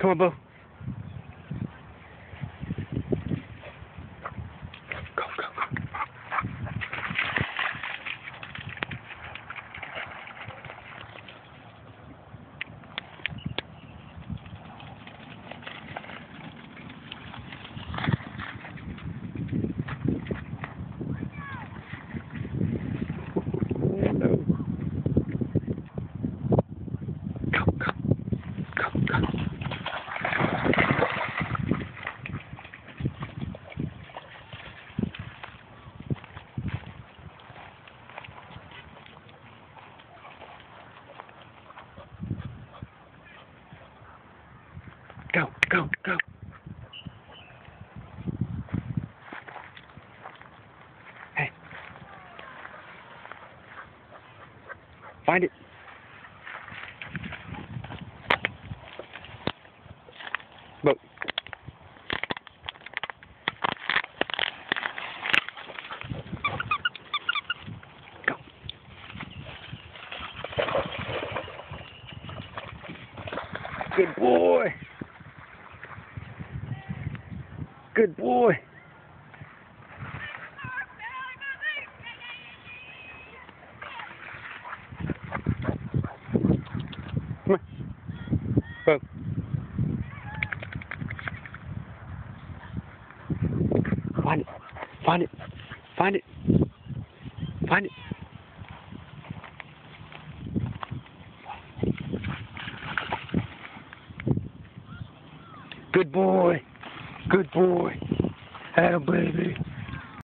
Come on, Beaux. Go, go, go. Hey. Find it. Bo. Good boy. Good boy. Find it. Find it. Find it. Find it. Good boy. Good boy. Atta baby.